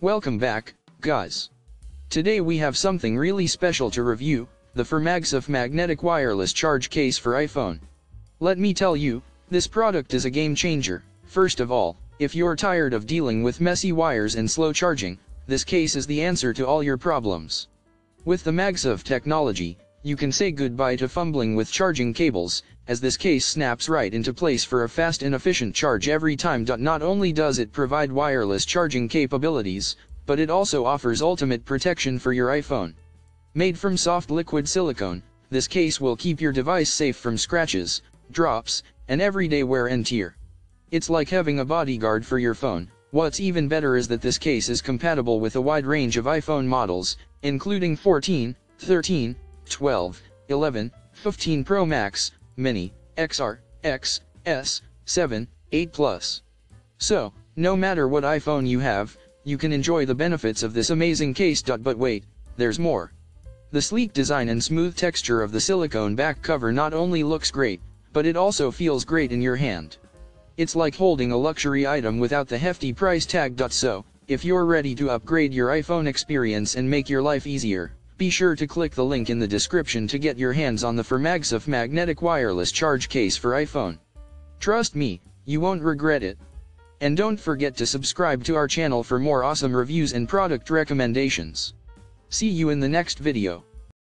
Welcome back, guys. Today we have something really special to review, the For MagSafe Magnetic Wireless Charge Case for iPhone. Let me tell you, this product is a game changer. First of all, if you're tired of dealing with messy wires and slow charging, this case is the answer to all your problems. With the MagSafe technology, you can say goodbye to fumbling with charging cables, as this case snaps right into place for a fast and efficient charge every time. Not only does it provide wireless charging capabilities, but it also offers ultimate protection for your iPhone. Made from soft liquid silicone, this case will keep your device safe from scratches, drops, and everyday wear and tear. It's like having a bodyguard for your phone. What's even better is that this case is compatible with a wide range of iPhone models, including 14, 13, 12, 11, 15 Pro Max, Mini, XR, X, S, 7, 8 Plus. So, no matter what iPhone you have, you can enjoy the benefits of this amazing case. But wait, there's more. The sleek design and smooth texture of the silicone back cover not only looks great, but it also feels great in your hand. It's like holding a luxury item without the hefty price tag. So, if you're ready to upgrade your iPhone experience and make your life easier, be sure to click the link in the description to get your hands on the For MagSafe magnetic wireless charge case for iPhone. Trust me, you won't regret it. And don't forget to subscribe to our channel for more awesome reviews and product recommendations. See you in the next video.